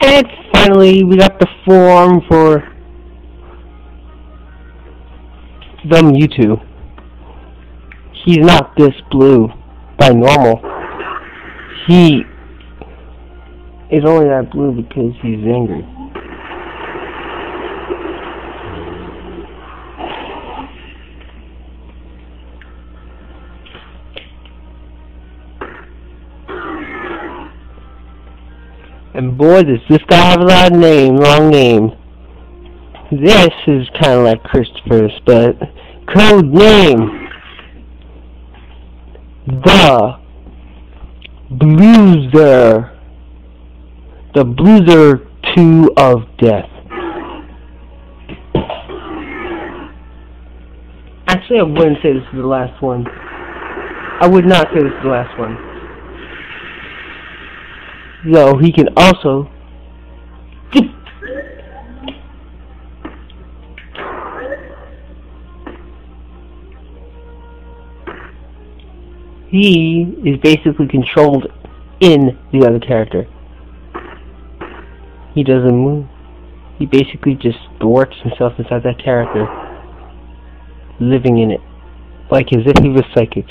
And finally, we got the form for the Mewtwo. He's not this blue by normal. He is only that blue because he's angry. And boy, does this guy have a lot of name, long name. This is kind of like Christopher's, but code name. The Blueser. The Blueser 2 of Death. Actually, I wouldn't say this is the last one. I would not say this is the last one. Though he can also he is basically controlled in the other character. He doesn't move. He basically just thwarts himself inside that character, living in it, like as if he was psychic.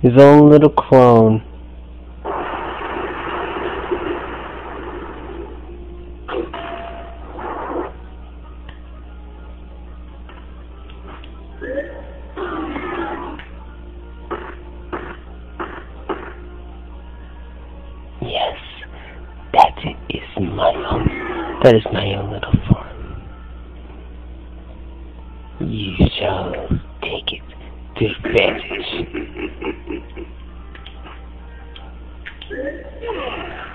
His own little clone. Yes, that is my own. That is my own little You shall take it to advantage.